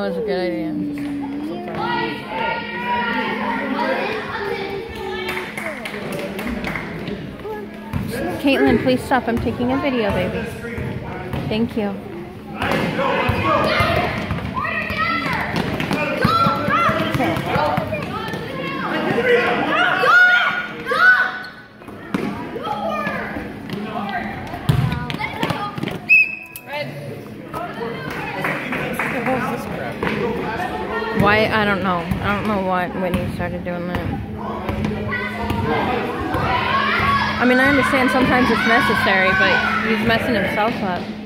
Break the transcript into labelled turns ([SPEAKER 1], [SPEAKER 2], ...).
[SPEAKER 1] was a good idea. Caitlin, please stop. I'm taking a video, baby. Thank you. Why? I don't know. I don't know why Whitney started doing that. I mean, I understand sometimes it's necessary, but he's messing himself up.